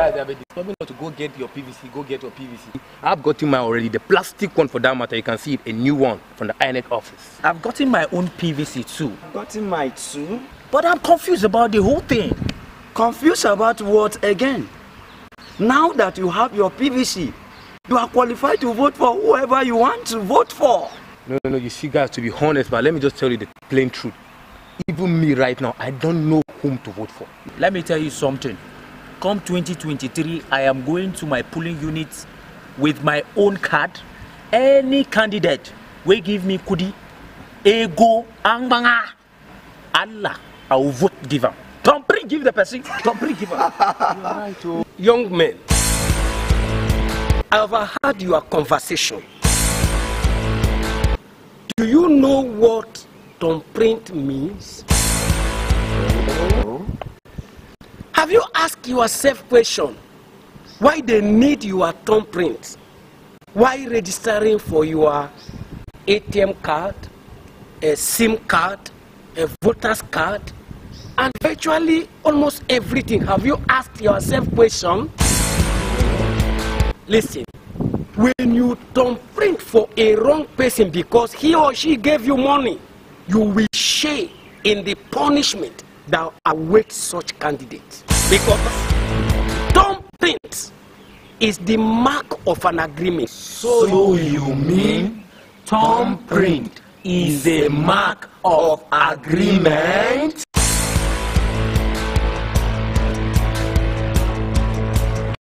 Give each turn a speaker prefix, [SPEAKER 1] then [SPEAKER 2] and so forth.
[SPEAKER 1] guys have been disturbing us to go get your PVC, go get your PVC. I've gotten mine already, the plastic one for that matter. You can see it, a new one from the INEC office.
[SPEAKER 2] I've gotten my own PVC too.
[SPEAKER 3] I've Gotten my two.
[SPEAKER 2] But I'm confused about the whole thing.
[SPEAKER 3] Confused about what again? Now that you have your PVC, you are qualified to vote for whoever you want to vote for.
[SPEAKER 1] No, no, no, you see, guys, to be honest, but let me just tell you the plain truth. Even me right now, I don't know whom to vote for.
[SPEAKER 2] Let me tell you something. Come 2023, I am going to my polling unit with my own card. Any candidate will give me kudi, ego, angbanga, Allah, I will vote give am. Don't bring give the person. Don't bring give am. Oh.
[SPEAKER 4] Young men, I have overheard your conversation. Do you know what thumbprint means? Have you asked yourself question why they need your thumbprint? Why registering for your ATM card, a SIM card, a voter's card, and virtually almost everything? Have you asked yourself question? Listen, when you thumbprint for a wrong person because he or she gave you money, you will share in the punishment that awaits such candidates. Because thumbprint is the mark of an agreement.
[SPEAKER 2] So you mean thumbprint is a mark of agreement?